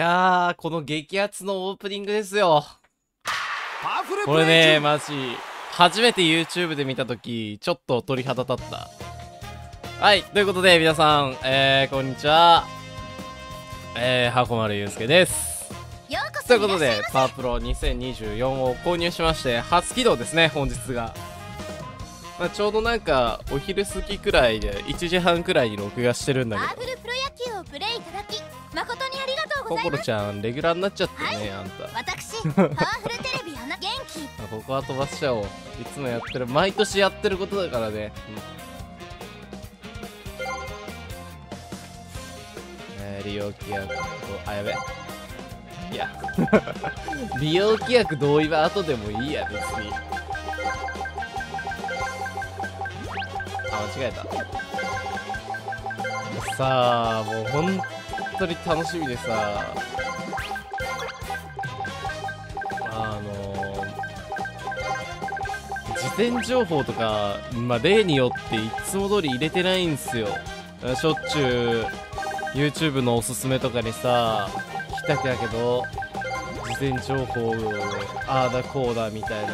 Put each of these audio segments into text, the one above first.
やー、この激アツのオープニングですよ。これね、マジ、初めて YouTube で見たとき、ちょっと鳥肌立った。はい、ということで、皆さん、えー、こんにちは。えー、箱丸ゆうすけです。ということで、パワープロ2024を購入しまして、初起動ですね、本日が。まあ、ちょうどなんか、お昼過ぎくらいで、1時半くらいに録画してるんだけど。パワフ、ルプロ野球をプレイいただき誠にありがとうごココロざいます。ちゃん、レギュラーになっちゃってね、あんた。私 パワフルテレビアナ元気。あここは飛ばしちゃおう。いつもやってる毎年やってることだからね、えー利用規約。あやべ。いや。利用規約同意は後でもいいや別にあ間違えた。さあもう本当に楽しみでさ。あの事前情報とか、まあ、例によっていつも通り入れてないんですよ。しょっちゅう YouTube のおすすめとかにさ来たけど事前情報ああだこうだみたいな。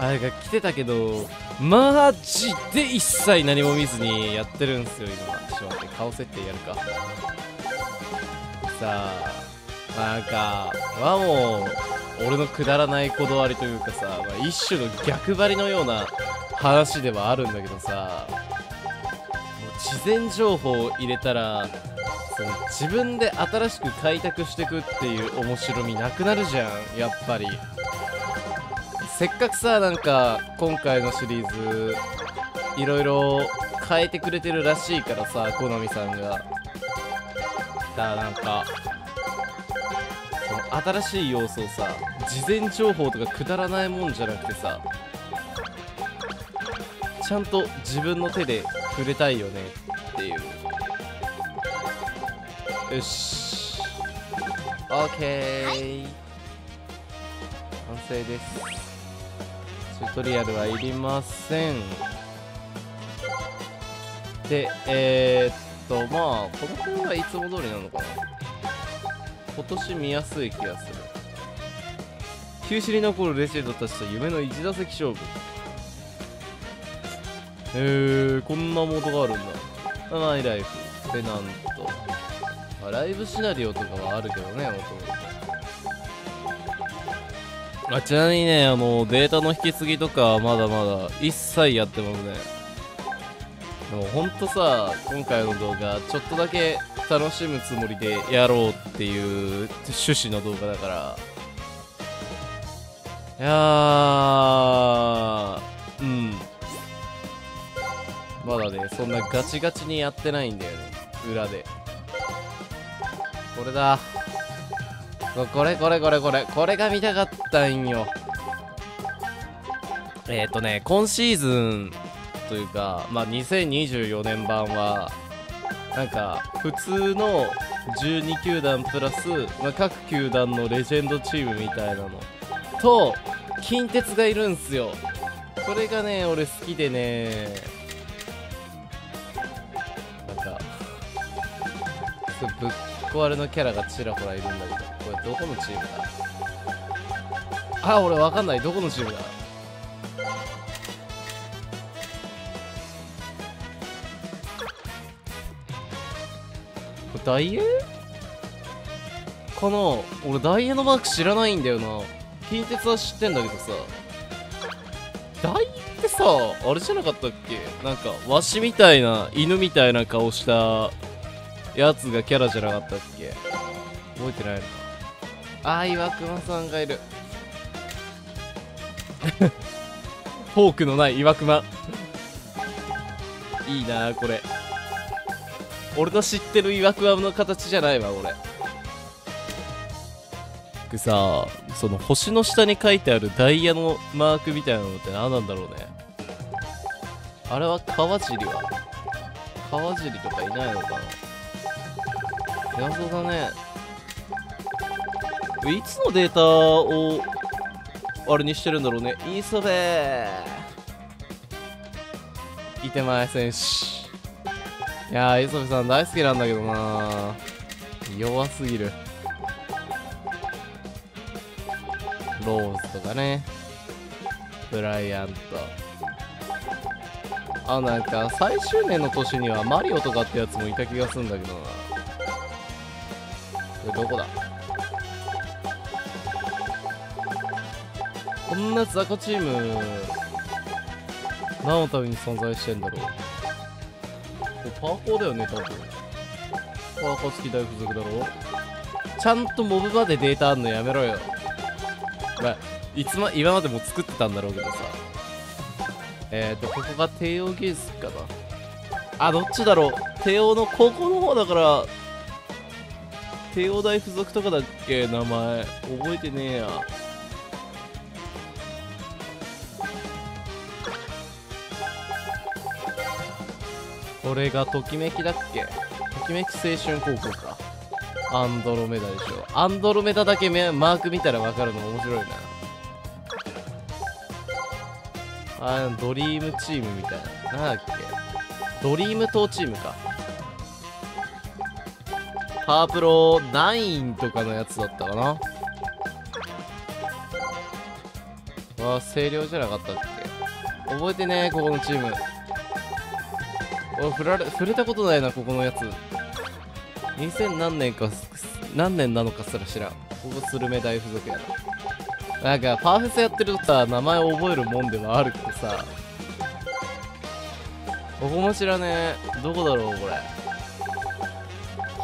あれが来てたけどマジで一切何も見ずにやってるんすよ今ちょっと待って顔設定やるか。さあなんかはもう俺のくだらないこだわりというかさ、まあ、一種の逆張りのような話ではあるんだけどさもう事前情報を入れたらその自分で新しく開拓してくっていう面白みなくなるじゃんやっぱり。せっかくさなんか今回のシリーズいろいろ変えてくれてるらしいからさコナミさんが。だなんかその新しい要素をさ事前情報とかくだらないもんじゃなくてさちゃんと自分の手で触れたいよねっていう。よし。OK 完成ですトリアルはいりません。でえー、っとまあこの辺はいつも通りなのかな。今年見やすい気がする。休止に残るレジェンドたちと夢の1打席勝負。へえー、こんなモードがあるんだ。マイライフペナント、ま、ライブシナリオとかはあるけどね元々。あちなみにねあのデータの引き継ぎとかまだまだ一切やってますねでもほんとさ今回の動画ちょっとだけ楽しむつもりでやろうっていう趣旨の動画だから。いやうん。まだねそんなガチガチにやってないんだよね裏で。これだ。これこれこれこれこれが見たかったんよ。えっ、ー、とね今シーズンというかまあ2024年版はなんか普通の12球団プラス、まあ、各球団のレジェンドチームみたいなの。と近鉄がいるんすよ。これがね俺好きでね。なんかぶっ壊れのキャラがちらほらいるんだけどこれどこのチームだ？あ俺わかんない。どこのチームだ？ダイエー？かな？俺ダイエーのマーク知らないんだよな。近鉄は知ってんだけどさ。ダイエーってさあれじゃなかったっけ？なんかワシみたいな犬みたいな顔したやつがキャラじゃなかったっけ？覚えてないのか。あー岩熊さんがいる。フォークのない岩熊いいなこれ。俺の知ってる岩熊の形じゃないわこれ。僕さその星の下に書いてあるダイヤのマークみたいなのって何なんだろうね。あれは川尻は？川尻とかいないのかな？謎だね。いつのデータをあれにしてるんだろうね。磯部いてませんし。いやー磯部さん大好きなんだけどな弱すぎる。ローズとかね。ブライアント。あなんか最終年の年にはマリオとかってやつもいた気がするんだけどな。こどこだ？こんな雑魚チーム何のために存在してんだろう？これパーコーだよね多分。パーコー付き大付属だろちゃんとモブまでデータあんのやめろよ。まあいつま今までも作ってたんだろうけどさ。えーとここが帝王技術かな。あどっちだろう？帝王の高校の方だから帝王大附属とかだっけ？名前。覚えてねえや。これがときめきだっけ？ときめき青春高校か。アンドロメダでしょ。アンドロメダだけマーク見たら分かるの面白いな。あドリームチームみたいな。なんだっけ？ドリーム島チームか。パープロ9とかのやつだったかな。わあ清涼じゃなかったっけ。覚えてねここのチーム。俺触られ触れたことないなここのやつ。2000何年か何年なのかすら知らん。ここスルメ大附属やな。なんかパーフェスやってるとさ名前を覚えるもんではあるけどさ。ここも知らねえ。どこだろうこれ。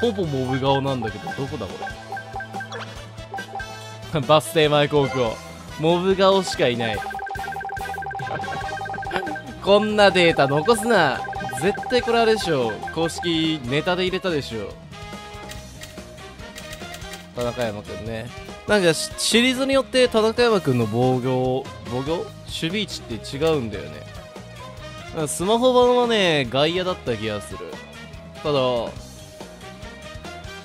ほぼモブ顔なんだけどどこだこれ？バス停前高校モブ顔しかいない。こんなデータ残すな。絶対これあれでしょ公式ネタで入れたでしょ田中山くんね。なんかシリーズによって田中山くんの防御防御？守備位置って違うんだよね。スマホ版はね外野だった気がする。ただ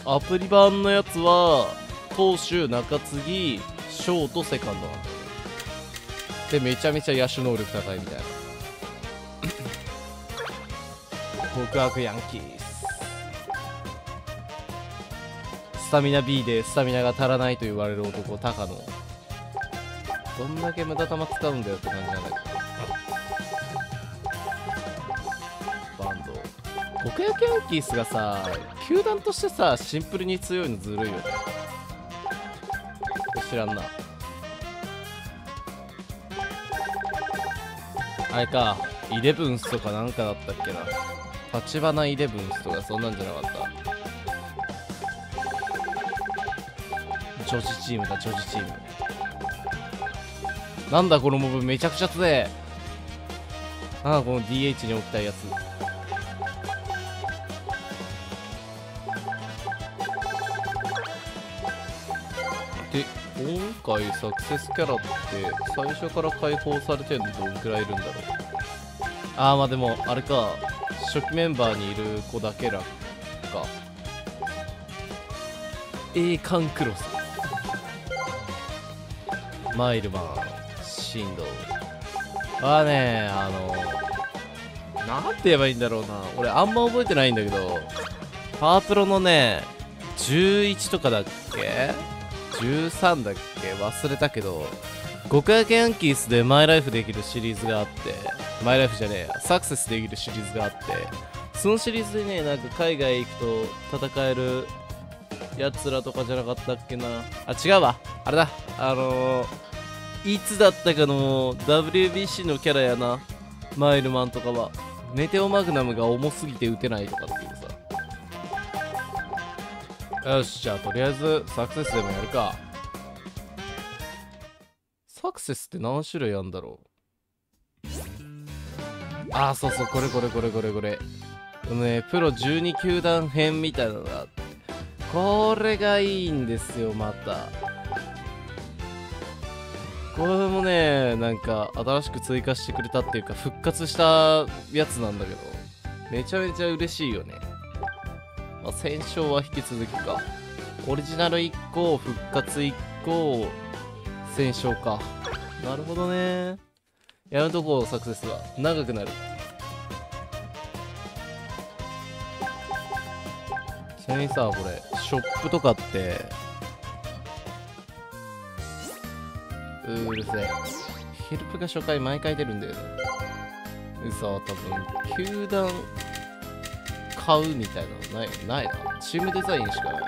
アプリ版のやつは投手中継ぎショートセカンドなんだでめちゃめちゃ野手能力高いみたいな。極悪ヤンキーススタミナ B でスタミナが足らないと言われる男高野。どんだけ無駄玉使うんだよって感じなんだけど。ド極悪ヤンキースがさ球団としてさシンプルに強いのずるいよね。知らんな。あれかイレブンスとかなんかだったっけな。立花イレブンスとかそんなんじゃなかった。女子チームだ女子チーム。なんだこのモブめちゃくちゃ強え。なんだこの DH に置きたいやつ。回サクセスキャラって最初から解放されてるのどんくらいいるんだろう？ああまあでもあれか。初期メンバーにいる子だけらか。A カンクロスマイルマン振動はねあのなんて言えばいいんだろうな。俺あんま覚えてないんだけどパワープロのね11とかだっけ？13だっけ？忘れたけど。極悪ヤンキースでマイライフできるシリーズがあって。マイライフじゃねえや。サクセスできるシリーズがあって。そのシリーズでねなんか海外行くと戦えるやつらとかじゃなかったっけな。あ違うわ。あれだ。あのー、いつだったかの WBC のキャラやな。マイルマンとかは。メテオマグナムが重すぎて撃てないとかっていうよしじゃあとりあえずサクセスでもやるか。サクセスって何種類あるんだろう？ああそうそうこれこれこれこれこれ。このねプロ12球団編みたいなのがあって。これがいいんですよまた。これもねなんか新しく追加してくれたっていうか復活したやつなんだけど。めちゃめちゃ嬉しいよね。まあ、戦勝は引き続きか。オリジナル1個復活1個戦勝か。なるほどね。やめとこうサクセスは長くなる。ちなみにさこれショップとかってううるせえ。ヘルプが初回毎回出るんだよね。嘘多分球団買うみたいなのないないなチームデザインしかない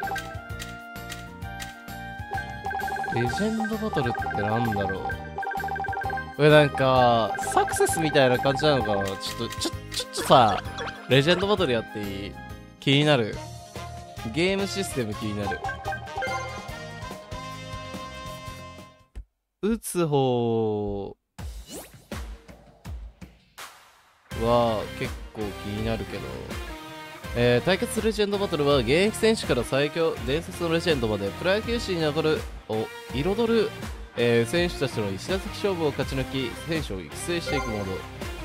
レジェンドバトルってなんだろう。えなんかサクセスみたいな感じなのかな。ちょっとちょちょっとさレジェンドバトルやっていい気になる？ゲームシステム気になる。打つ方は結構気になるけど、えー対決レジェンドバトルは現役選手から最強伝説のレジェンドまでプロ野球史に残るを彩る、えー選手たちの石田関勝負を勝ち抜き選手を育成していくモード、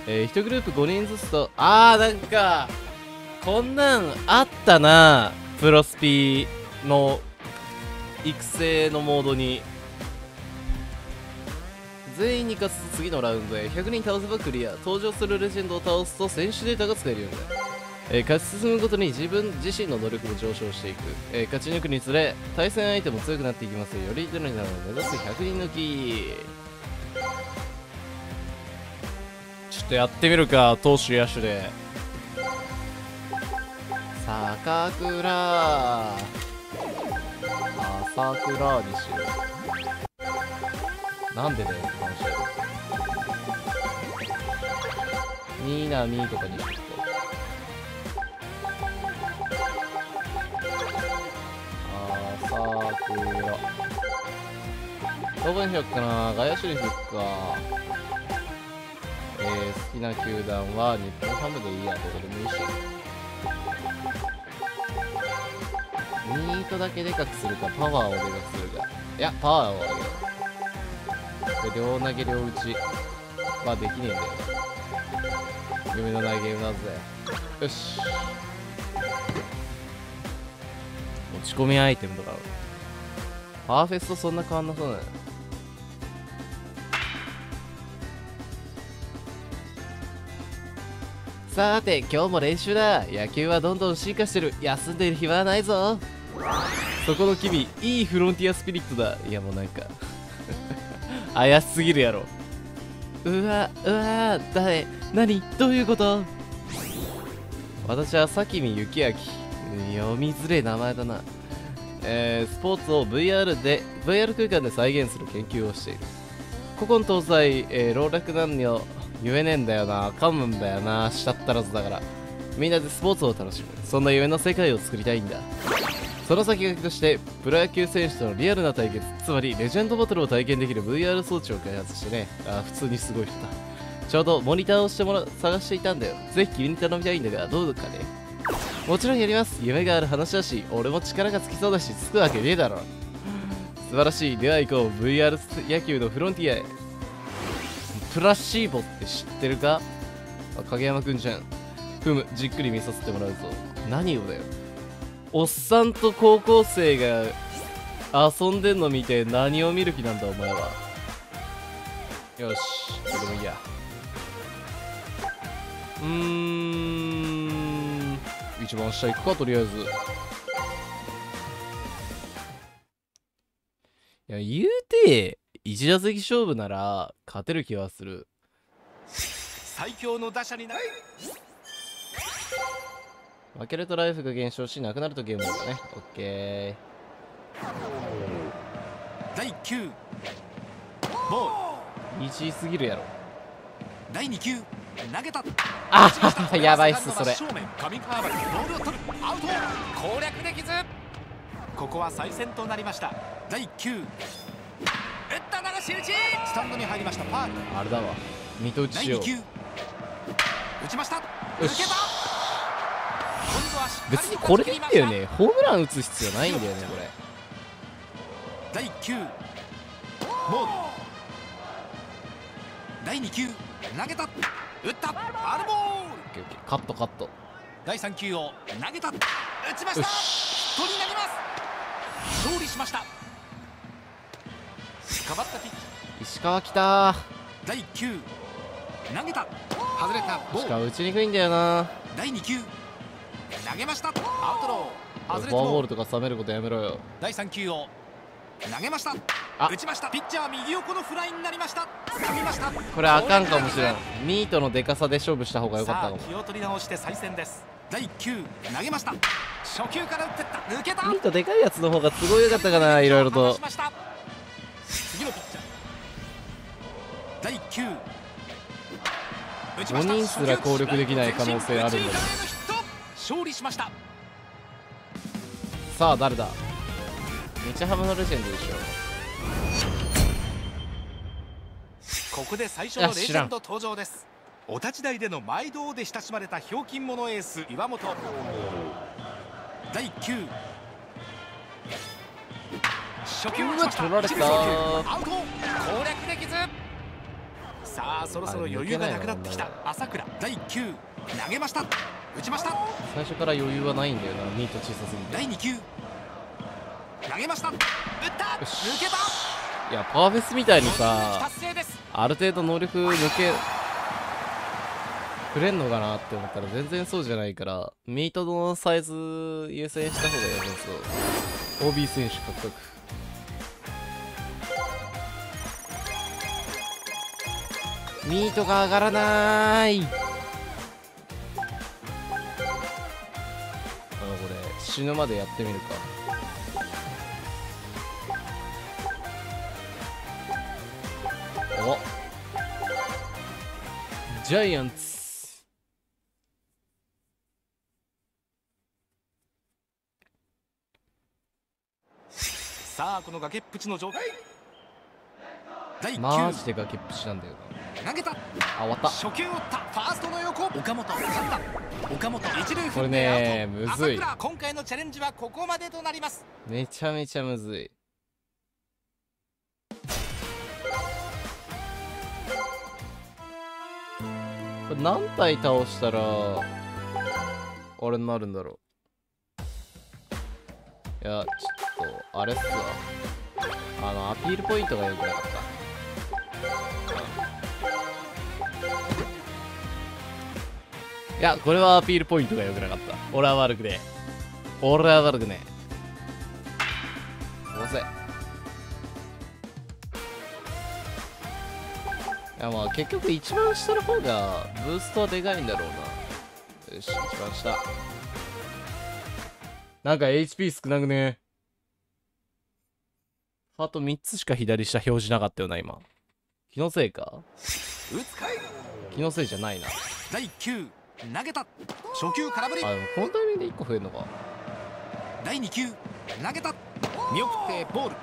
え1グループ5人ずつとあーなんかこんなんあったな。プロスピの育成のモードに。全員に勝つと次のラウンドへ。100人倒せばクリア。登場するレジェンドを倒すと選手データが使えるようになる、えー勝ち進むごとに自分自身の能力も上昇していく、えー勝ち抜くにつれ対戦相手も強くなっていきますより手のになるのを目指す100人抜き。ちょっとやってみるか投手野手で。坂倉。朝倉にしよう。なんでだよって話だよニーナミーとかにしよう。どこにしよっかな外野手にしよっか。えー、好きな球団は日本ハムでいいやどこでもいいしミートだけでかくするかパワーをでかくするか。いやパワーを上げようで両投げ両打ちはできねえんだよ夢のないゲームだぜ。よし。持ち込みアイテムとか。パーフェスとそんな変わんなそうだね。さて今日も練習だ。野球はどんどん進化してる。休んでる暇はないぞ。そこの君いいフロンティアスピリットだ。いやもうなんか 怪しすぎるやろ。うわうわ誰何？どういうこと？私は佐見幸明。読みづれえ名前だな。えースポーツを VR で VR 空間で再現する研究をしている。古今東西、えー、老若男女言えねえんだよな噛むんだよなしたったらずだから。みんなでスポーツを楽しむ。そんな夢の世界を作りたいんだ。その先駆けとしてプロ野球選手とのリアルな対決。つまりレジェンドバトルを体験できる VR 装置を開発してね。あ普通にすごい人だ。ちょうどモニターをしてもら探していたんだよ。ぜひ君に頼みたいんだがどうかね。もちろんやります。夢がある話だし俺も力がつきそうだしつくわけねえだろ。素晴らしいでは行こう。VR 野球のフロンティアへ。プラシーボって知ってるか？影山くんじゃん。ふむじっくり見させてもらうぞ。何をだよ。おっさんと高校生が遊んでんの見て何を見る気なんだお前は。よしそれでもいいや。うーん。一番下行くかとりあえず。いや言うて一打席勝負なら勝てる気はする。最強の打者になる負けるとライフが減少しなくなるとゲームオーバーね。オッケ第9ボー。ルーイージーすぎるやろ。第2球投げた。あやばいっすそれ。正面上川原ボールを取るアウト。攻略できず。ここは再戦となりました。第9打った流し打ちスタンドに入りました。ファールあれだわ。水戸打ちよ2球打ちました。よ抜しけた別にこれでいいんだよね。ホームラン打つ必要ないんだよねこれ。第9ボール第2球。投げた打った。ファウルボール。カットカット。第3球を投げた。打ちました。よヒし。ットになります。勝利しました。ったピッチ石川来た。第1球投げた。外れた。ボール。石川打ちにくいんだよな。第2球。投げました。アウトロー。外れた。ボールとか冷めることやめろよ。第3球を投げました。あ。打ちました。ピッチャー右横のフライになりました。掴みました。これあかんかもしれん。ミートのデカさで勝負した方が良かったかも。さあ気を取り直して再戦です。第1球投げました。初球から打ってった。抜けた。ミートでかいやつの方が都合良かったかないろいろと。離しました。次のピッチャー。第1球打ちました。5人すら攻略できない可能性あるんだ。勝利しましたさあ誰だ日ハムのレジェンドでしここで最初のレジェンド登場です。お立ち台での毎度で親しまれたひょうきん者エース岩本。第1球初球を打ち取られた。アウト。攻略できず。さあそろそろ余裕がなくなってきた。朝倉第1球投げました。打ちました。ょ最初から余裕はないんだよな。ミート小さすぎて。第2球投げました。打った。抜けた。いやパーフェスみたいにさある程度能力抜けくれんのかなって思ったら全然そうじゃないからミートのサイズ優先した方が良さそう。OB 選手獲得。ミートが上がらない。あこれ死ぬまでやってみるか。ジャイアンツさあこの崖っぷちの状態。第1球、マジで崖っぷちなんだよ投げた。なあ終わった。初球打った。ファーストの横。岡本岡本一塁これねむずい。今回のチャレンジはここまでとなります。めちゃめちゃむずい何体倒したらあれになるんだろう。いやちょっとあれっすわ。あのアピールポイントが良くなかった。いやこれはアピールポイントが良くなかった。俺は悪くねえ。俺は悪くねえ。すいませんいやまあ結局一番下の方がブーストはでかいんだろうな。よし一番下。なんか HP 少なくね？ハート3つしか左下表示なかったよな今。気のせいか？打つかい気のせいじゃないな。第1球投げた。初球空振り。あでもこのタイミングで1個増えるのか。第2球投げた。見送ってボール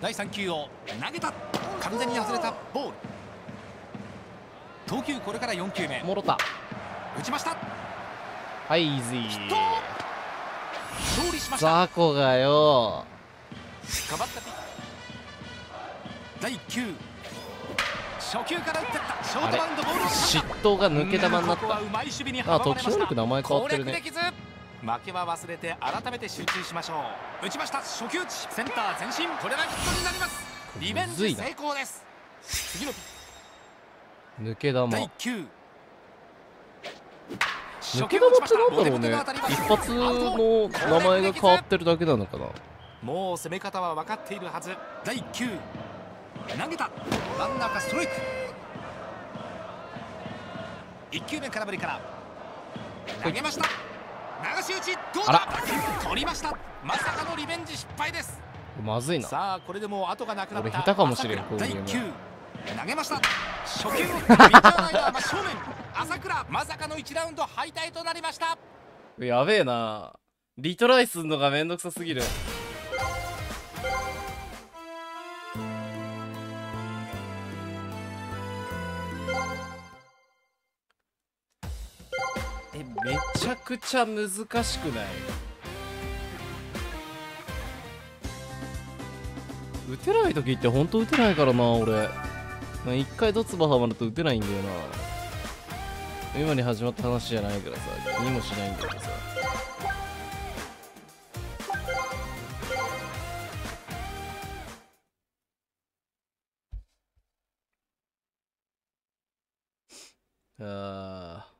第3球を投げた。完全に外れた。ボール。投球これから4球目。もろた。打ちました。はいイージー。勝利しました。ザコがよ。かばったピ第1球初球から打ってった。ショートバウンドボールを嫉妬が抜け球になった。あ特殊能力名前変わってるね負けは忘れて改めて集中しましょう。打ちました。初球打ち。センター前進。これはヒットになります。リベンジ成功です。次の抜け玉第1球抜け玉ってなんだろうね。一発の名前が変わってるだけなのかな。もう攻め方は分かっているはず。第1球投げた。真ん中ストライク。1球目空振りから。投げました流し打ちどうあだ取りました。まさかのリベンジ失敗です。まずいな。さあこれでもう後がなくなった。俺下手かもしれん第こういうゲーム1球投げました。初球をピッチャーライナー真正面。朝倉まさかの1ラウンド敗退となりました。やべえな。リトライすんのがめんどくさすぎる。えめちゃゃくちゃ難しくない？打てない時ってほんと打てないからな俺。一回ドツバハマると打てないんだよな。今に始まった話じゃないからさ気にもしないんだけどさ。ああ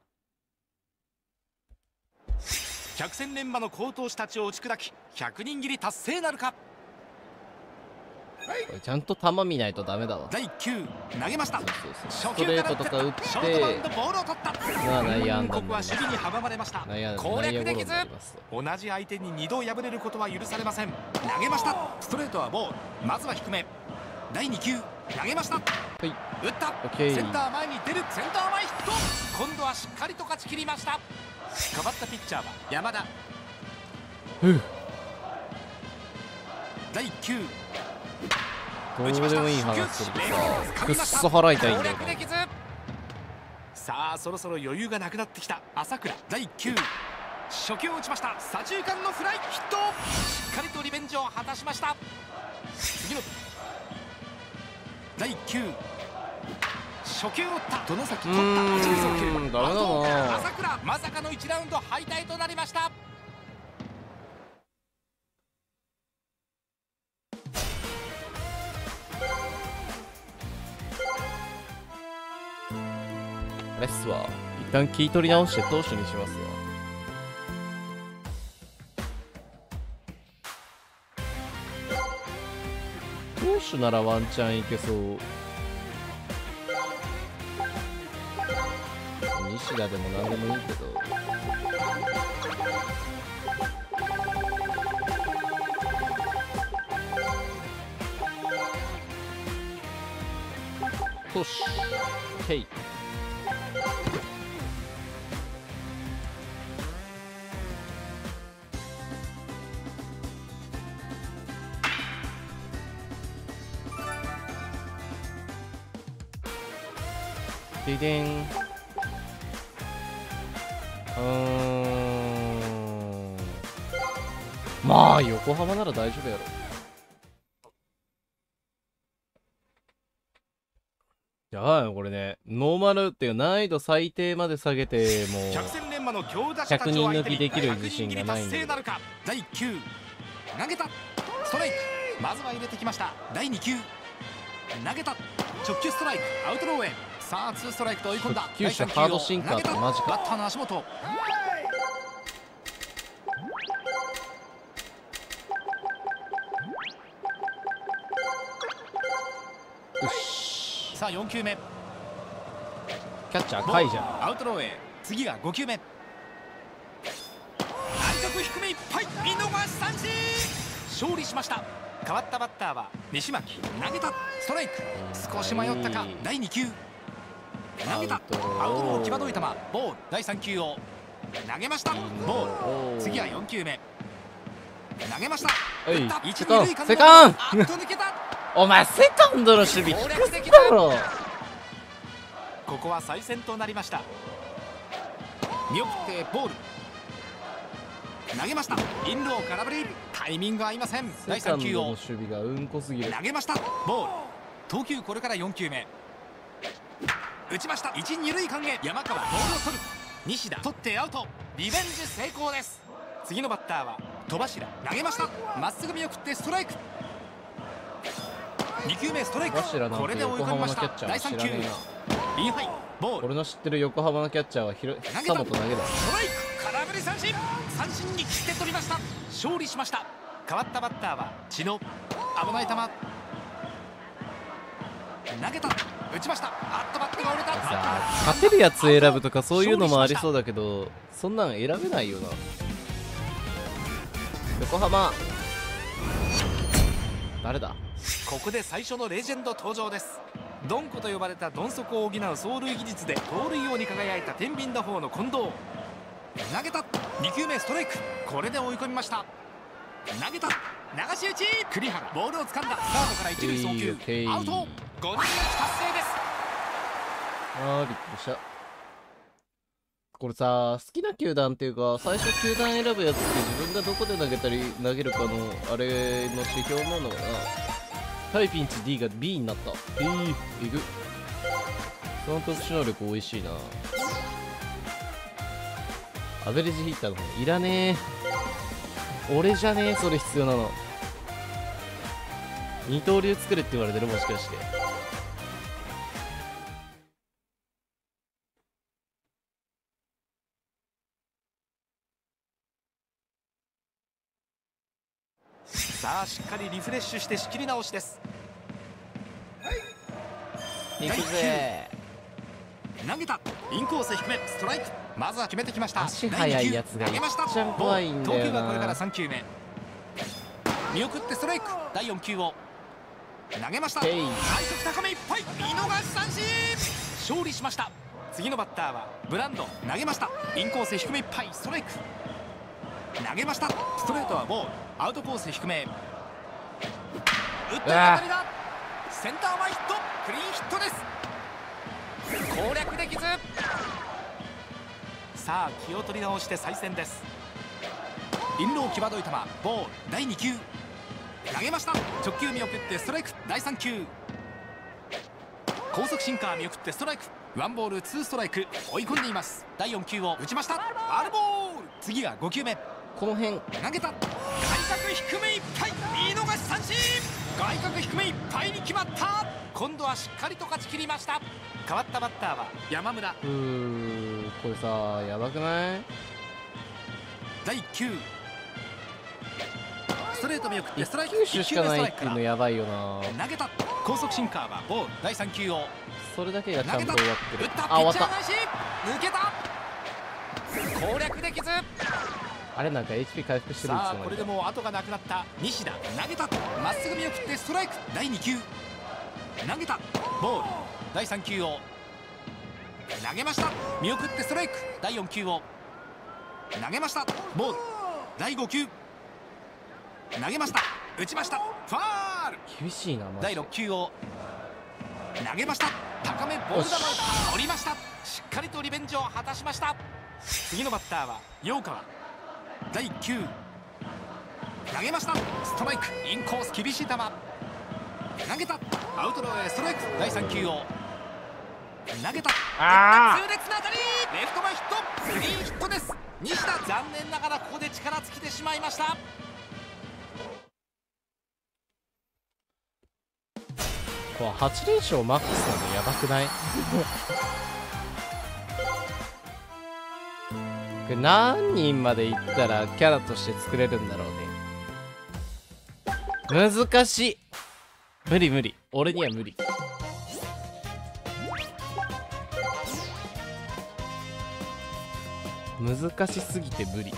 百戦錬磨の好投手たちを打ち砕き100人切り達成なるか？ちゃんと球見ないとダメだわ。第9投げました。ス初トレー球からトとか打っショートバウンドてボールを取った。まあ内野安打ここはになります。守備に阻まれました。攻略できず同じ相手に2度敗れることは許されません。投げました。ストレートはボール。まずは低め。第2球投げました。はい。打った。センター前に出る。センター前ヒット。今度はしっかりと勝ち切りました変わったピッチャーは山田。第1球どうでもいい話。するくっそ腹痛いんだよさあそろそろ余裕がなくなってきた。朝倉第1球初球を打ちました。左中間のフライヒット。しっかりとリベンジを果たしました。次の。第1球初球を打った。外崎取った？一塁送球朝倉まさかの1ラウンド敗退となりました。あれっすわ一旦聞い取り直して投手にしますわ投手ならワンチャンいけそう西田でも何でもいいけど。投手 OK ででんうーん。まあ横浜なら大丈夫やろ。やばいなこれね。ノーマルっていうか難易度最低まで下げてもう。百戦錬磨の強打者たちを相手に100人抜きできる自信がないんだけど100人切り達成なるか。第1球投げた。ストライク。まずは入れてきました。第2球。投げた。直球ストライク。アウトローへさあツーストライクと追い込んだ。直球種ハードシンカーって投げたマジか。バッターの足元さあ4球目。キャッチャー甲斐じゃんアウトローへ。次が5球目。内角低めいっぱい。見逃し三振。勝利しました。変わったバッターは西巻投げた。ストライク。少し迷ったか。第2球投げた。アウト。ロー際どい球。ボール。第3球を投げました。ボール。次は4球目。投げました。はい打った。一セカン。二塁間セカン。あっと抜けた。お前セカンドの守備低すぎだろここは再戦となりました。見送ってボール。投げました。インロー空振り。タイミング合いません。第3球を守備がうんこすぎる。投げました。ボール。投球これから4球目打ちました。一二塁間へ。山川ボールを取る。西田取ってアウト。リベンジ成功です。次のバッターは戸柱。投げました。まっすぐ見送ってストライク。2球目ストライク。これで追い込みました。第3球。インハイボール。俺の知ってる横浜のキャッチャーはひろ投げた久本投げだ。ストライク。空振り三振。三振に切って取りました。勝利しました。変わったバッターは知野危ない球。投げた打ちました。あっとバットが折れた。勝てるやつ選ぶとかそういうのもありそうだけどそんなん選べないよな。横浜。誰だ？ここで最初のレジェンド登場です。ドンコと呼ばれた鈍足を補う走塁技術で盗塁王に輝いた天秤打法の近藤。投げた。2球目ストライク。これで追い込みました。投げた。流し打ち。栗原ボールを掴んだ。スタートから一塁送球。アウト5人抜き達成です。あーびっくりした。これさ好きな球団っていうか最初球団選ぶやつって自分がどこで投げたり投げるかのあれの指標なのかな。タイピンチ D が B になった。えー、えぐ。その特殊能力美味しいな。アベレージヒッターの方いらねえ。俺じゃねえ。それ必要なの。二刀流作れって言われてるもしかしてさあしっかりリフレッシュして仕切り直しです。投げた。インコース低め。ストライク。まずは決めてきました。足速いやつが投げました怖いん投球がこれから3球目。見送ってストライク。第4球を。投げました。へい。外角高めいっぱい。見逃し三振。勝利しました。次のバッターはブランド。投げました。インコース低めいっぱい。ストライク。投げました。ストレートはボールアウトコース低め。打って当たりだ。センター前ヒットクリーンヒットです。攻略できず。さあ気を取り直して再戦です。インロー際どい球。ボール第2球。投げました。直球見送ってストライク。第3球。高速シンカー見送ってストライク。ワンボールツーストライク。追い込んでいます。第4球を打ちました。ファウルボール。次が5球目。この辺。投げた外角低めいっぱい見逃し三振。外角低めいっぱいに決まった。今度はしっかりと勝ち切りました。変わったバッターは山村。うーこれさやばくない？第1球ストレート見送ってストライク一球種しかないっていうのやばいよな。投げた。高速シンカーはボール第3球を。それだけがちゃんと終わってる。打った。ピあ終わった。抜けた。攻略できずあれなんか HP 回復してるんですさあよこれでもう後がなくなった西田。投げた。まっすぐ見送ってストライク。第2球。投げた。ボール。第3球を。投げました。見送ってストライク。第4球を。投げました。ボール。第5球。投げました。打ちました。ファール。厳しいな第で。6球を。投げました。高め。ボール球よし。取りました。しっかりとリベンジを果たしました。次のバッターは陽川第1球投げました。ストライク。インコース厳しい球。投げた。アウトローへストライク。第3球を。投げた。あー。痛烈な当たり。レフト前ヒット。クリーンヒットです。西田残念ながらここで力尽きてしまいました。これ8連勝マックスなのやばくない？これ何人までいったらキャラとして作れるんだろうね。難しい。無理無理。俺には無理。難しすぎて無理。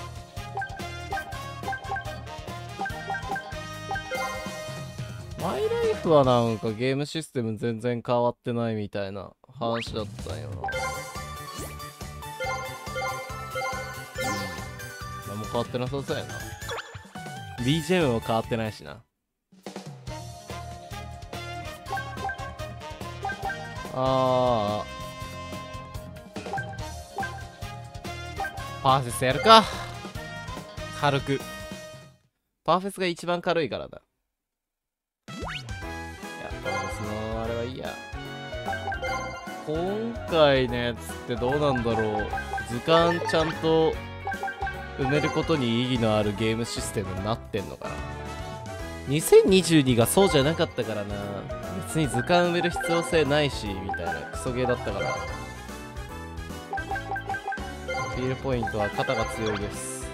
マイライフはなんかゲームシステム全然変わってないみたいな話だったんよな。変わってなさそうやな。BGM も変わってないしな。あー。パーフェスやるか。軽く。パーフェスが一番軽いからだ。いや、パーフェスのあれはいいや。今回のやつってどうなんだろう。図鑑ちゃんと埋めることに意義のあるゲームシステムになってんのかな。2022がそうじゃなかったからな。別に図鑑埋める必要性ないし、みたいなクソゲーだったから。フィールポイントは肩が強いです。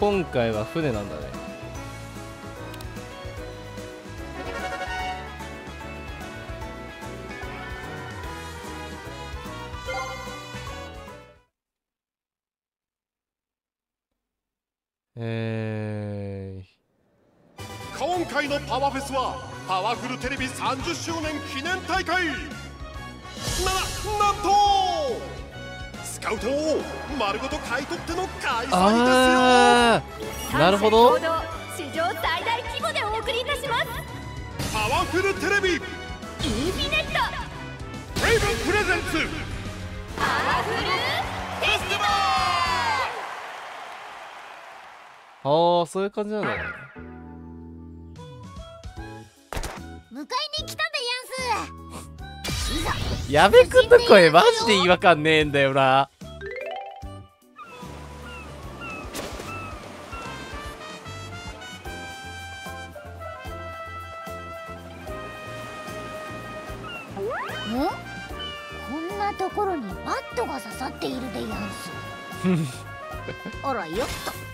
今回は船なんだねえ今回のパワーフェスはパワフルテレビ30周年記念大会。ななんとスカウトを丸ごと買い取っての開催ですよ。なるほど。史上最大規模でお送りいたしますパワフルテレビ。インフィネット。レイブンプレゼンツ。パワフルフェスティバああそういう感じなんだ。ね迎えに来たでやんすいざ。矢部くんの声マジで違和感ねえんだよな。ん？こんなところにバットが刺さっているでやんすあらよっと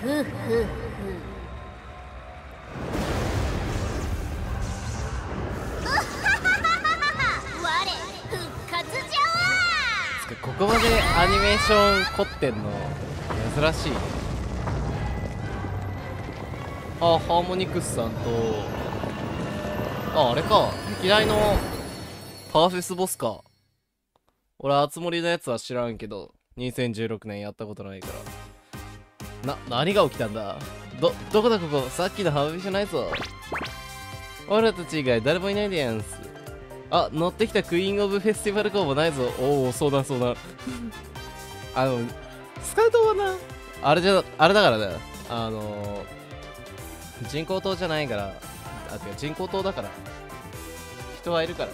ふふふここまでアニメーション凝ってん。の珍しいあハーモニクスさん。とああれか歴代のパーフェスボスか俺あつ森のやつは知らん。けど2016年やったことないからな何が起きたんだ？どどこだここ？さっきのハーフィッシュないぞ俺たち以外誰もいないでやんす。あ乗ってきたクイーン・オブ・フェスティバル号もないぞ。おおそうだそうだあのスカウトはなあれじゃあれだからだよ。あの人工島じゃないからあてか人工島だから。人はいるから。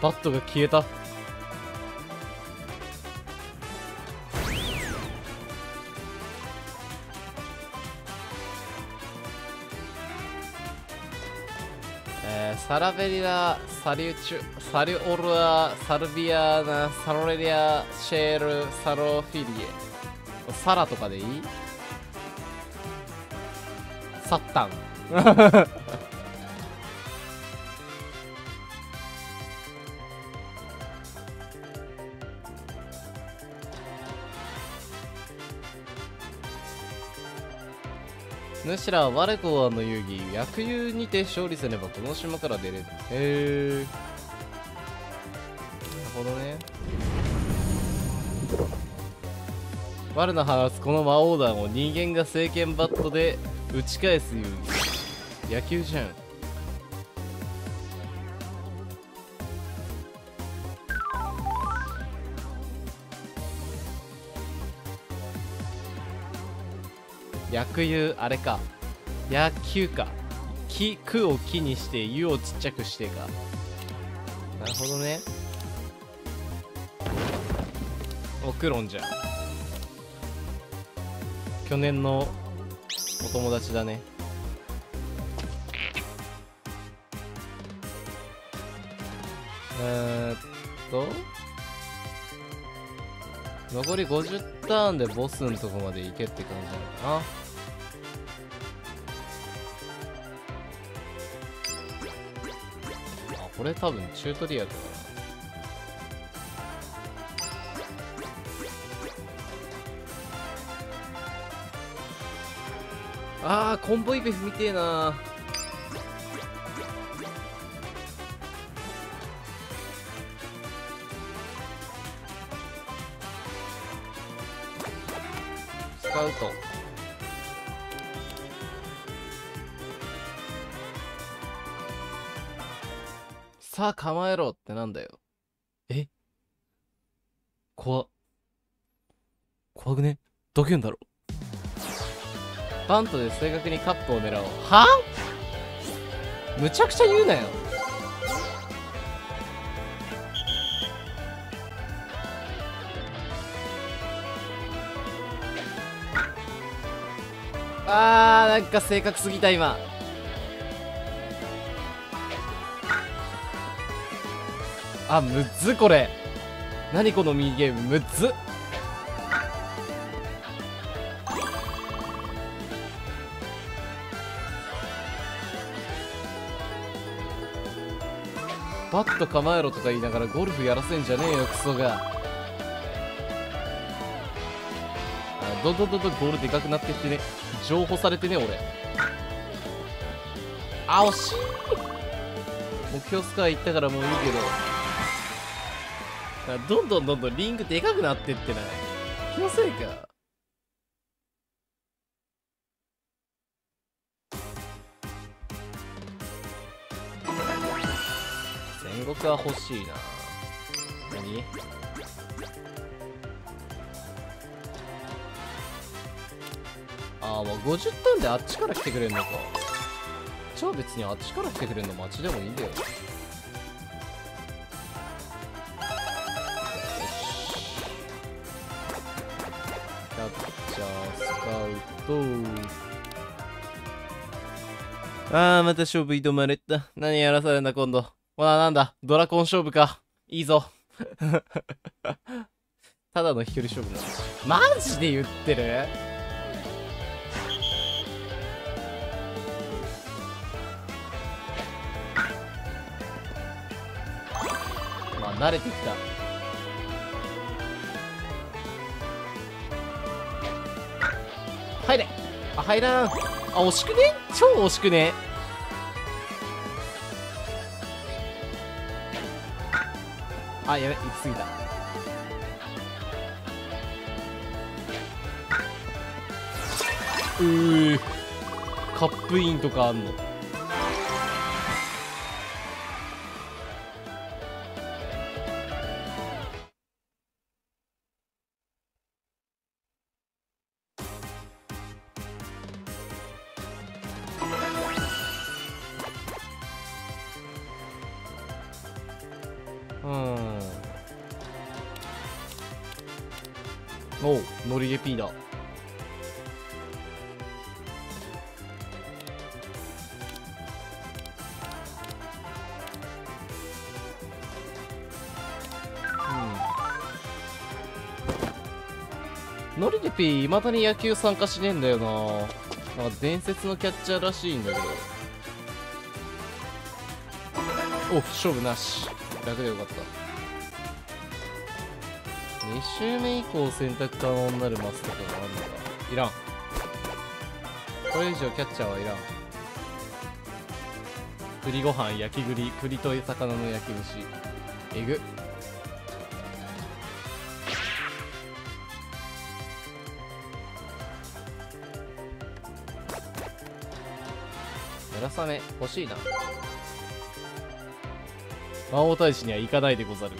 バットが消えた。サラベリラ、サリュチュ、サリュオルア、サルビアナ、サロレリア、シェール、サロフィリエ。サラとかでいい？サッタン。主ら我こはの遊戯薬友にて勝利すればこの島から出れる。へえなるほどね。我の放つこの魔王弾を人間が聖剣バットで打ち返す遊戯。野球じゃん薬湯あれか。野球か。木区を木にして湯をちっちゃくしてか。なるほどね。おクロンじゃ。ん去年のお友達だね。えー、っと。残り50ターンでボスのとこまで行けって感じなのかな。これ多分チュートリアルだな。あーコンボイベフみてえなー。構えろってなんだよ。え？怖怖くね？どけんだろバントで正確にカップを狙おう。はむちゃくちゃ言うなよ。あーなんか正確すぎた今。あむずこれ。何このミニゲームむっずバット構えろとか言いながらゴルフやらせんじゃねえよクソが。あどんどんどんどんゴールでかくなってってね。情報されてね俺。あ惜しい。目標スカー行ったからもういいけど。どんどんどんどんリングでかくなってってない？気のせいか。戦国は欲しいな。何？ああもう50ターンであっちから来てくれんのか。じゃあ別にあっちから来てくれんの街でもいいんだよ。カウトああまた勝負挑まれた。何やらされんだ今度。ほらなんだ。ドラコン勝負か。いいぞ。ただの飛距離勝負なのマジで言ってる？まあ慣れてきた。入れ。あ入らん。あ惜しくね？超惜しくね？あやべ行き過ぎた。うーカップインとかあんの？おうノリゲピーだノリゲピーいまだに野球参加しねえんだよな。なんか伝説のキャッチャーらしいんだけど。お勝負なし。楽でよかった。2周目以降選択可能になるマスとかがあるのか。いらん。これ以上キャッチャーはいらん。栗ご飯焼き栗栗と魚の焼き蒸しえぐ。村雨欲しいな。魔王大使には行かないでござる。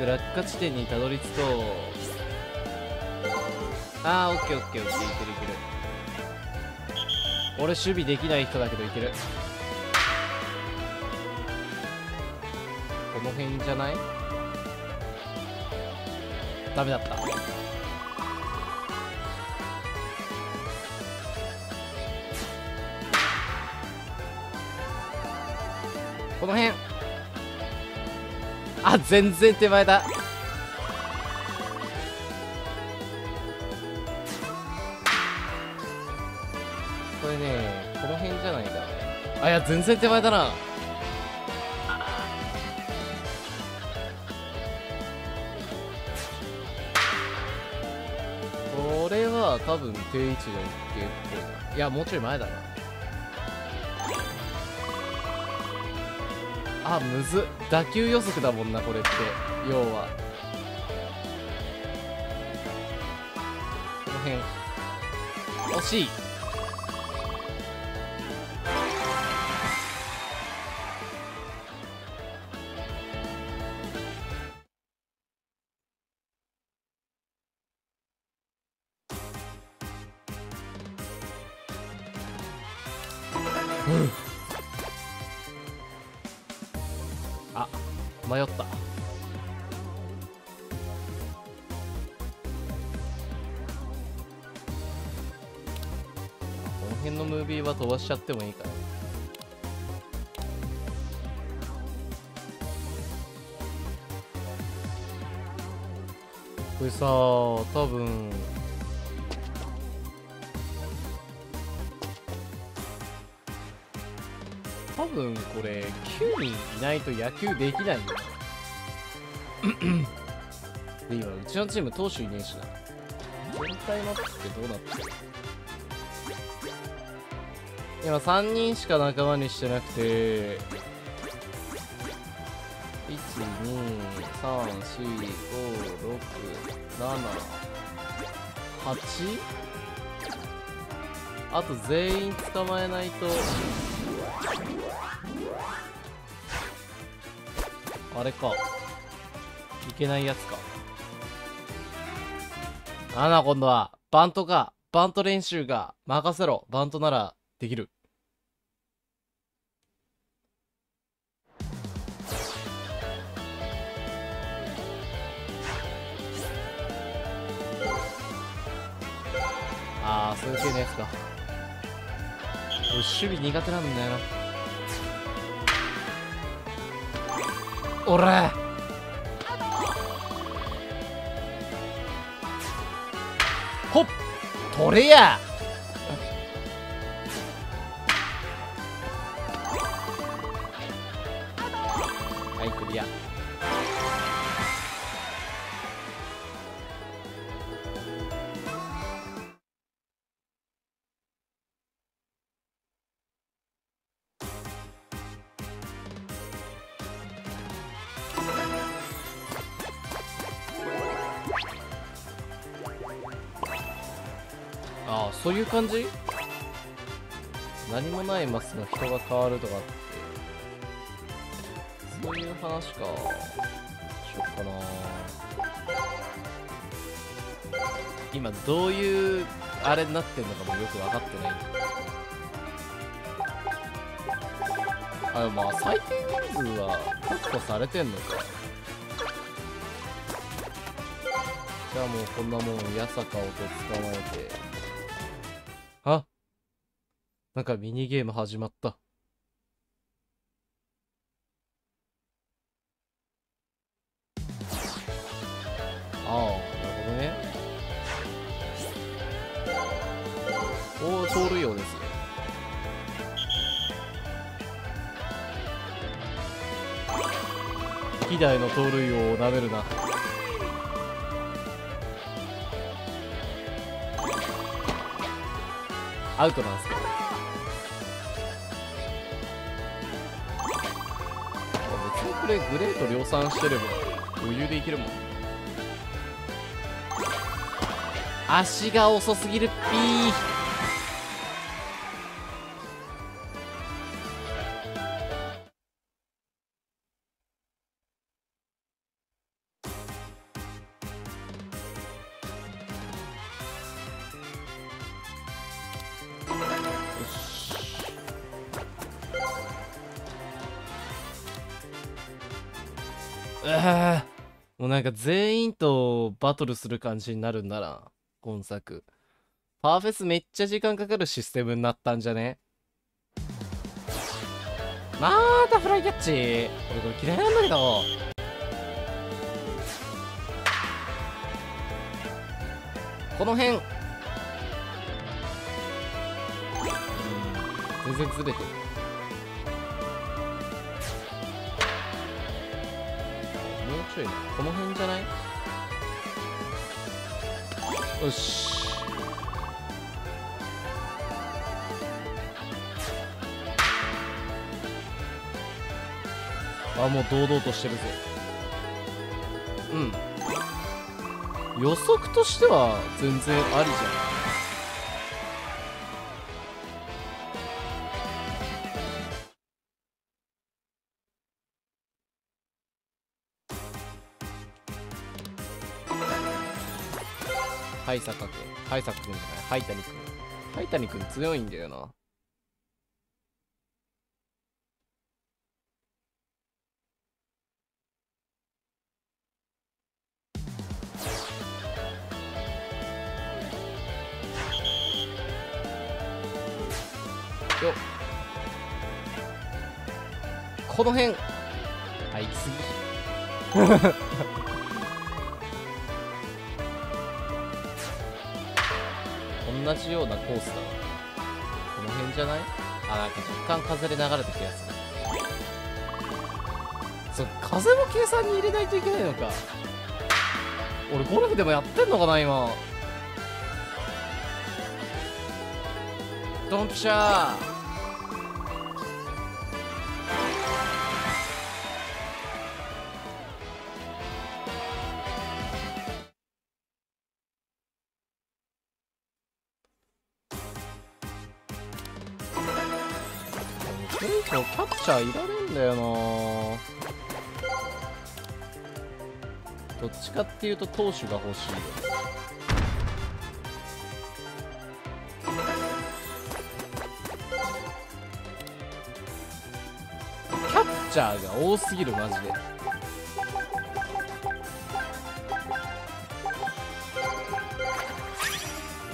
く落下地点にたどり着こう。あーオッケーオッケーオッケー。いけるいける。俺守備できない人だけどいける。この辺じゃない？ダメだった。この辺。あ全然手前だ。これねこの辺じゃないかなあいや全然手前だな。これは多分定位置の一系っぽいないやもうちょい前だな。あむず。打球予測だもんなこれって。要は。この辺。惜しい。ちゃってもいいから。これさ多分多分これ9人いないと野球できない。んだよで今うちのチーム投手いねえしな。全体マップってどうなってる？今3人しか仲間にしてなくて12345678あと全員捕まえないとあれか。いけないやつか。あな今度はバントか。バント練習が。任せろ。バントならできる。ああそういう系のやつか。俺守備苦手なんだよな。おらほっ取れや。はいクリア。ああそういう感じ？何もないマスの人が変わるとか話か。しよっかな。今どういうあれになってんのかもよく分かってない。あまあ最低人数は確保されてんのか。じゃあもうこんなもん八坂をと捕まえて。あなんかミニゲーム始まった。舐めるな。アウトなんですけど。別にこれグレート量産してれば余裕でいけるもん。足が遅すぎるっぴー。か全員とバトルする感じになるんだな今作。パーフェスめっちゃ時間かかるシステムになったんじゃね？またフライキャッチ。俺これ嫌いなんだけど。この辺。全然ずれてる。もうちょいこの辺じゃない？よし。あもう堂々としてるぜ。うん。予測としては全然ありじゃないハイサカく。ハイサカくじゃない。ハイタニくん。ハイタニくん強いんだよな。よこの辺あいき じようなコースだなこの辺じゃない？あなんか若干風で流れた気がする。そう風も計算に入れないといけないのか。俺ゴルフでもやってんのかな今。ドンピシャー。チャいられんだよなどっちかっていうと投手が欲しいキャッチャーが多すぎるマジで。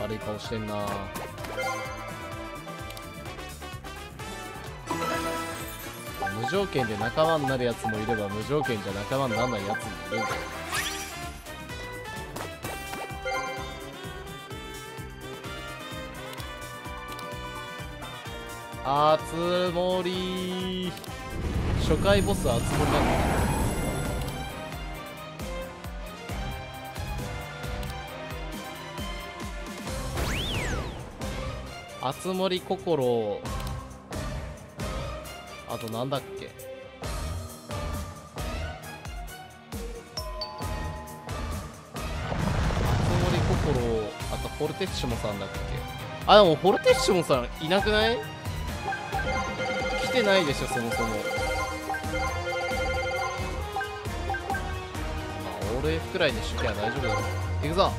悪い顔してんな。無条件で仲間になるやつもいれば無条件じゃ仲間にならないやつもいるんだあつ森初回ボスあつ森なんだあつ森心。あとなんだっけ？ォルテッシモさんだっけ？あでもフォルテッシモさんいなくない？来てないでしょそもそも。まあ俺くらいでしときゃ大丈夫だろ行くぞ。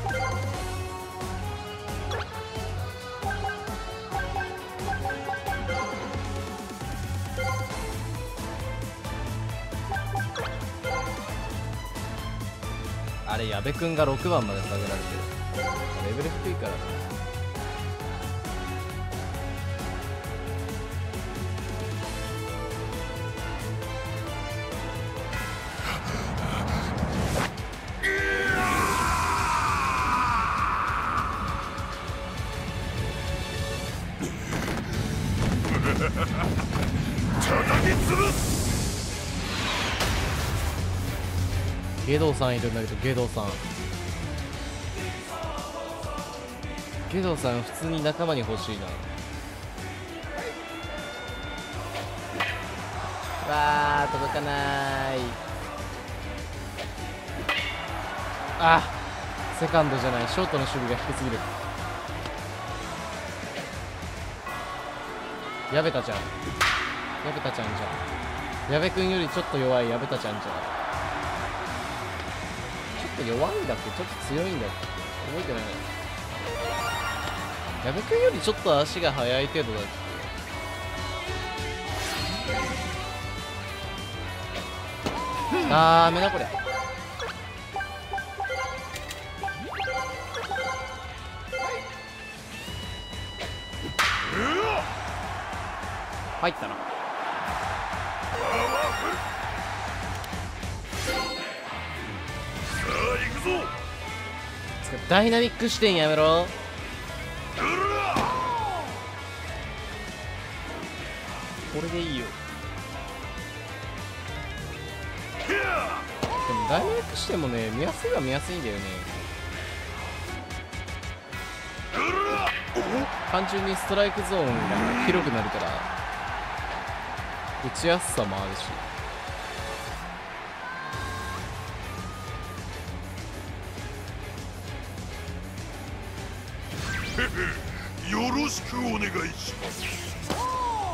あれ矢部くんが6番まで下げられてる。レベル低いからな。ゲドウさんいるんだけどゲドウさん。ゲドさん普通に仲間に欲しいな。わー届かない。あセカンドじゃない。ショートの守備が低すぎる。矢部たちゃん。矢部たちゃんじゃん。矢部くんよりちょっと弱い。矢部たちゃんじゃん。ちょっと弱いんだっけ？ちょっと強いんだっけ？覚えてない。矢部君よりちょっと足が速い程度だっけダメだこりゃ。入ったな。ダイナミック視点やめろでもダイナミック視点もね見やすいは見やすいんだよね。単純にストライクゾーンが広くなるから打ちやすさもあるし。よろしくお願いします。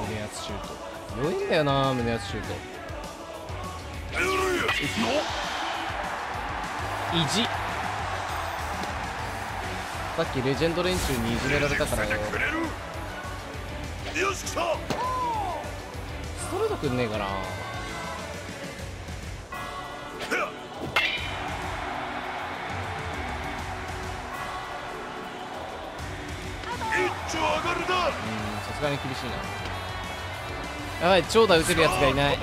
胸圧シュート。弱いんだよな胸圧シュート意地。さっきレジェンド連中にいじめられたから。よし来た。ストレートくんねえかな。一丁上がるな。うんさすがに厳しいな。やばい長打打てるやつがいない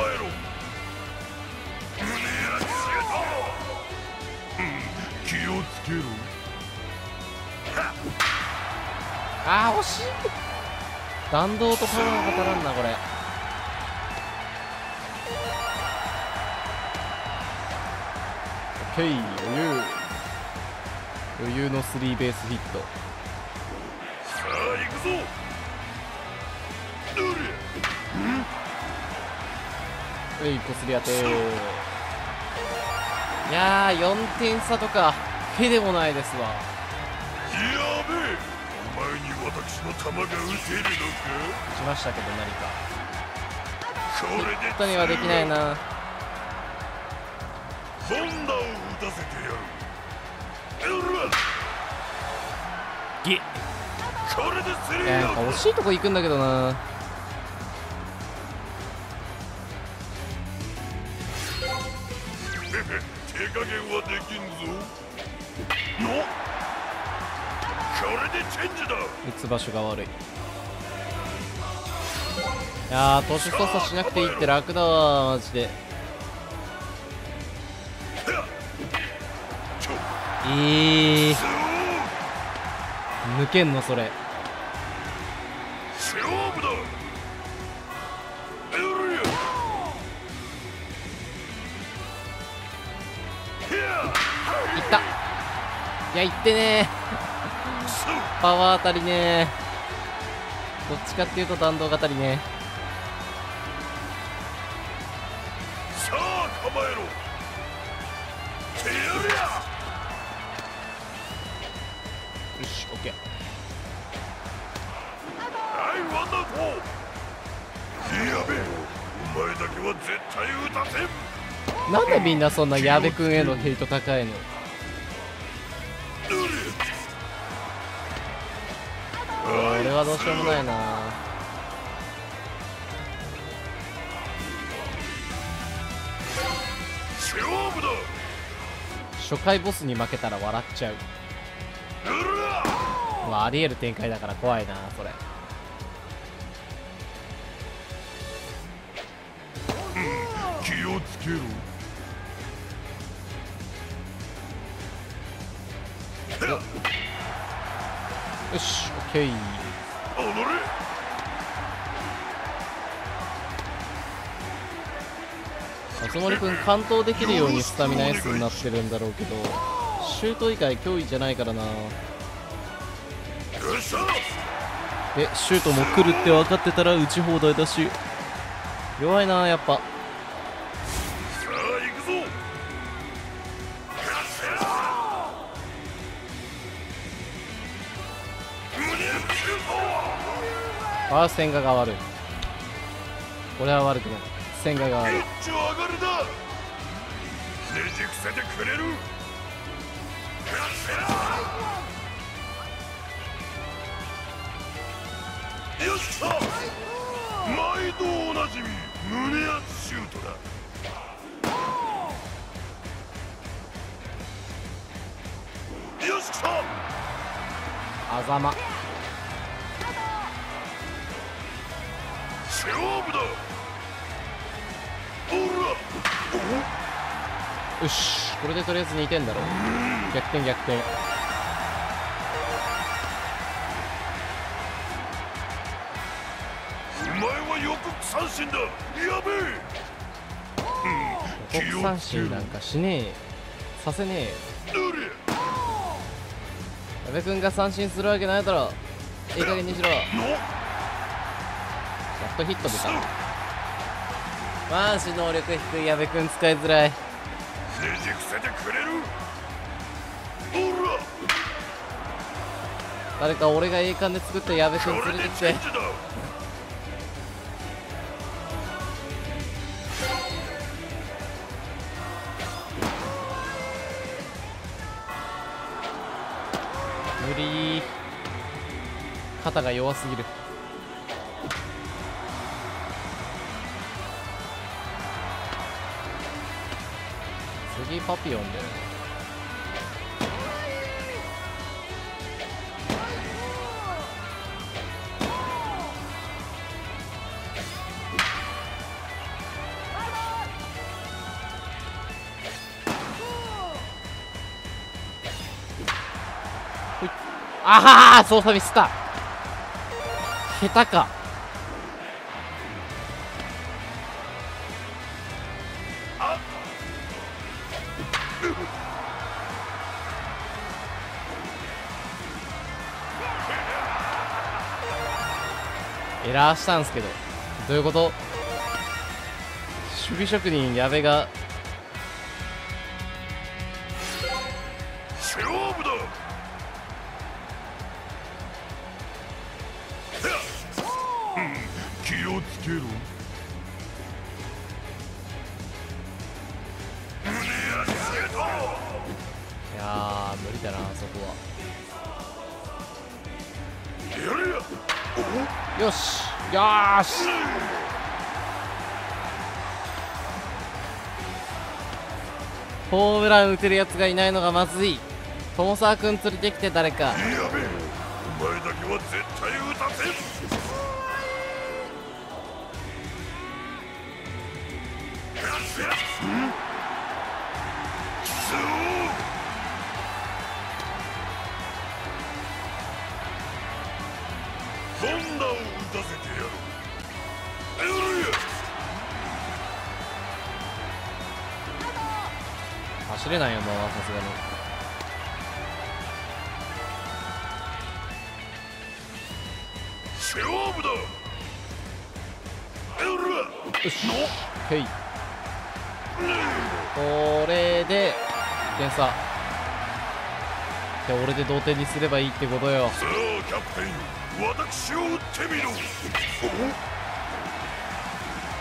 あー惜しい。弾道とパワーが足らんなこれ。オッケー余裕。余裕のスリーベースヒット。さあ行くぞ。えいこすり当て。いやー4点差とかへでもないですわの弾が撃てるのか？しましたけど何か。これで人にはできないな。ホンダを撃たせてやる。うらゲこれでスリいやなんか惜しいとこ行くんだけどな。ト 手加減はできんぞ。の打つ場所が悪い。いやー投手操作しなくていいって楽だわマジで。いい抜けんのそれ。いった。いやいってねーパワー当たりね。ーどっちかっていうと弾道が当たりね。さあ構えろ。よしオッケー。はいワンアウト。やべえ。お前だけは絶対打たせん。なんでみんなそんな矢部君へのヘイト高いの？俺はどうしようもないな。初回ボスに負けたら笑っちゃう。まあありえる展開だから怖いなそれ。気をつけろ。よしオッケー松森君完投できるようにスタミナ S になってるんだろうけどシュート以外脅威じゃないからな。えシュートも来るって分かってたら打ち放題だし。弱いなやっぱ。あ行くぞ。胸シューあ千賀が悪い俺は悪くない。千賀ががるだねじ伏せてくれる。よっしゃ毎度おなじみ胸圧シュートだ。よっしゃあざま。勝負だよし。これでとりあえず2点だろ逆転逆転。お前はよく三振だ。やべえ。国三振なんかしねえよ。させねえ矢部君が三振するわけないだろ。いい加減にしろ。やのっとヒット出た。マジ能力低い矢部君使いづらいせてくれる？誰か俺が栄冠で作った矢部君連れてきて。無理肩が弱すぎるピヨンだよねあはは操作ミスった。下手か。エラーしたんすけど。どういうこと？守備職人矢部が打てるやつがいないのがまずい。友沢君連れてきて誰か。やべえ前だけは絶対打たせん。ど走れないよもうさすがに。勝負だ。エルヤよしへいこれで点差。で俺で同点にすればいいってことよ。さあキャプテン。私を撃ってみろ。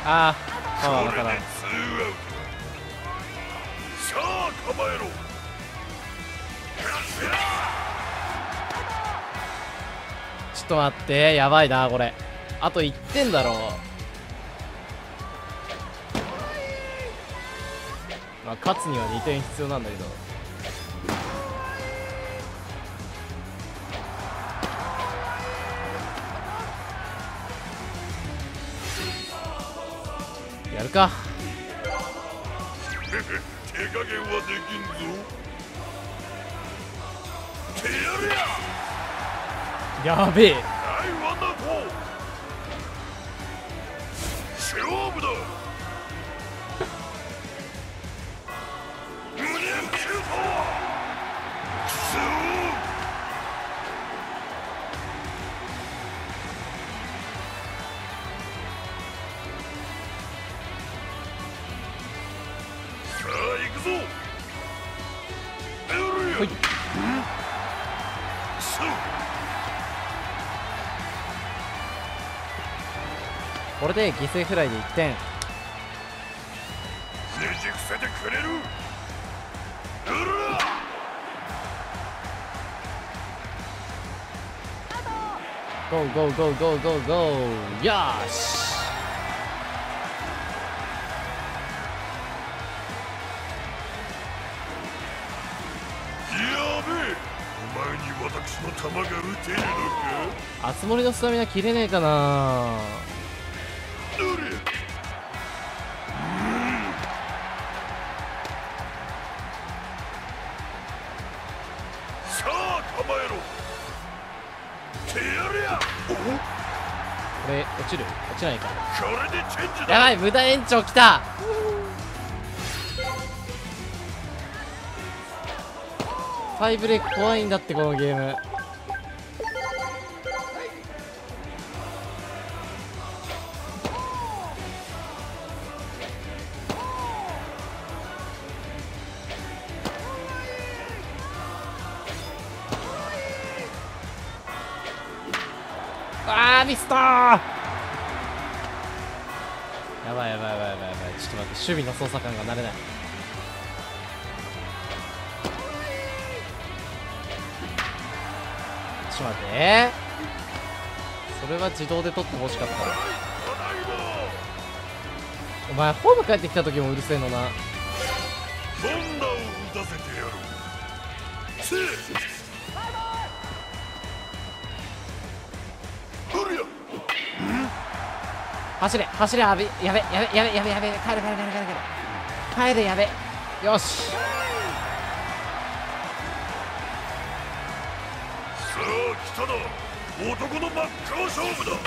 ああパワーこれでツーアウト。わからん構えろ。ちょっと待ってやばいなこれ。あと1点だろう。まあ勝つには2点必要なんだけど。やるか。やべえ。で犠牲フライで1点。ねじ伏せてくれる。ゴーゴーゴーゴーゴーゴーよー。し。やべえ。お前に私の球が打てるのか？あつ森のスタミナ切れねえかなやばい無駄延長きた。ファイブレイク怖いんだってこのゲーム。守備の操作感が慣れない。ちょっと待って。それは自動で取ってほしかったお前ホーム帰ってきた時もうるせえのな。ボンダを打たせてやる。走れ走れやべやべやべやべやべやべやべ帰れ帰れ帰れ帰れ帰れ帰れやべ。よし。さあ来たな。男の真っ赤勝負だ。よ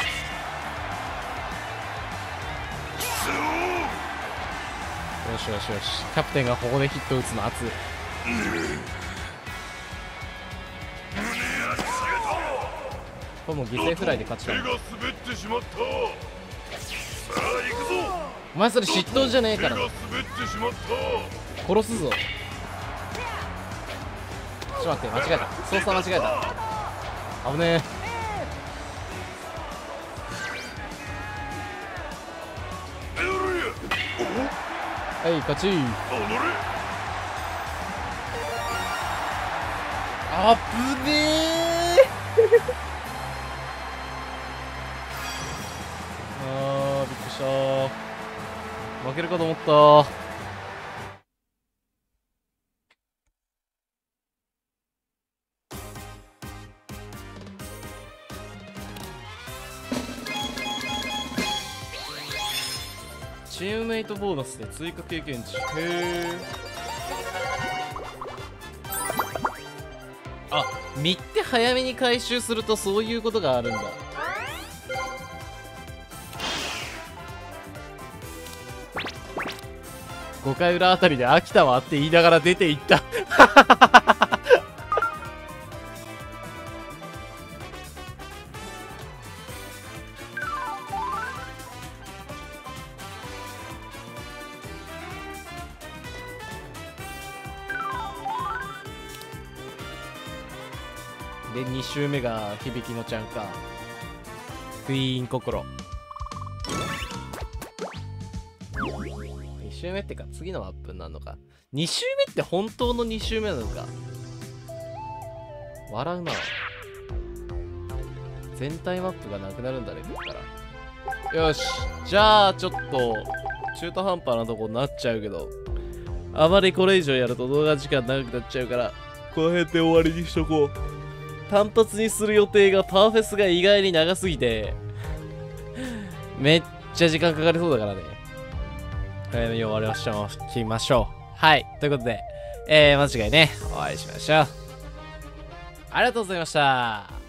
しよしよし。キャプテンがここでヒット打つの熱い。これもう犠た牲フライで勝ちたの滑ってしまったお前それ嫉妬じゃねえから。殺すぞ。ちょっと待って間違えた。操作間違えた。危ねえ。はい勝ち。あぶねえ負けるかと思った。チームメイトボーナスで追加経験値。へえあ身って早めに回収するとそういうことがあるんだ。5回裏あたりで飽きたわって言いながら出ていった。で2周目が響きのちゃんか。クイーン心。周目ってか次のマップになるのか。2周目って本当の2周目なのか。笑うな。全体マップがなくなるんだねこっから。よし。じゃあちょっと中途半端なとこになっちゃうけど。あまりこれ以上やると動画時間長くなっちゃうからこの辺で終わりにしとこう。単発にする予定がパーフェスが意外に長すぎてめっちゃ時間かかりそうだからね。早めに終わりましょうきましょう。はい。ということでえー、間違いね。お会いしましょう。ありがとうございました